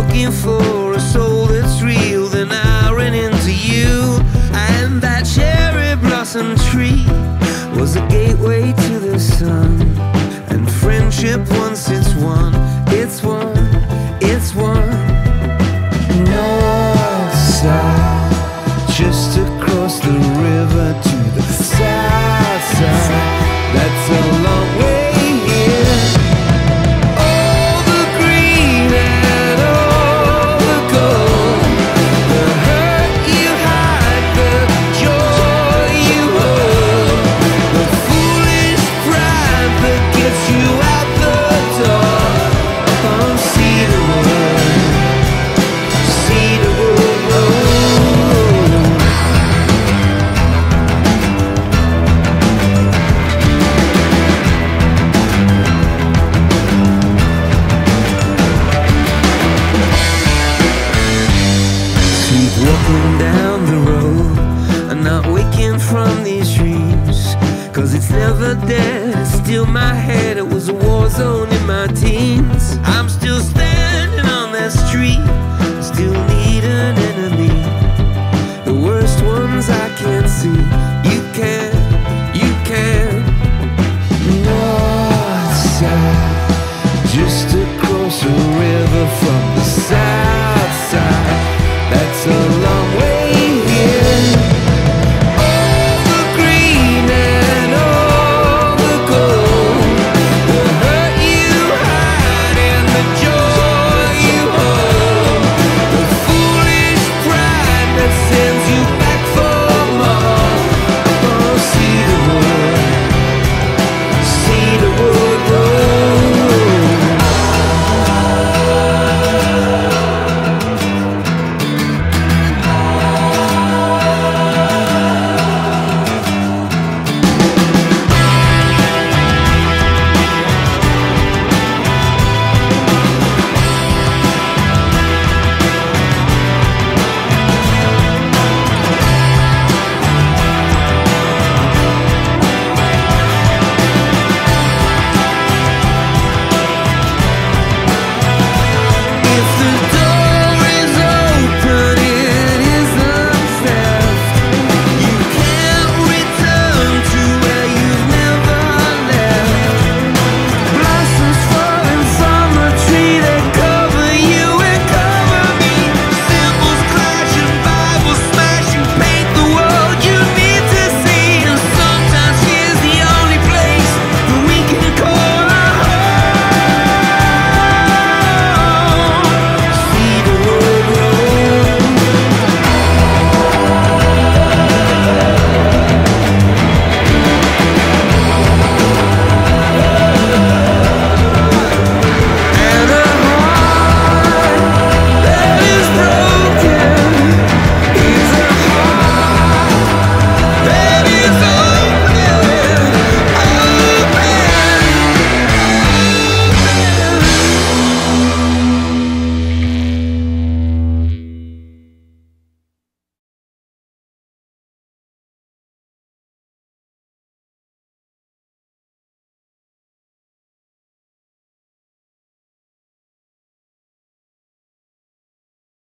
looking for a soul that's real, then I ran into you. And that cherry blossom tree was a gateway to the sun. And friendship, once it's won, it's won, it's won. North side, just across the river to the south. Still my head, it was a war zone in my teens. I'm still standing on that street. Still need an enemy. The worst ones I can't see.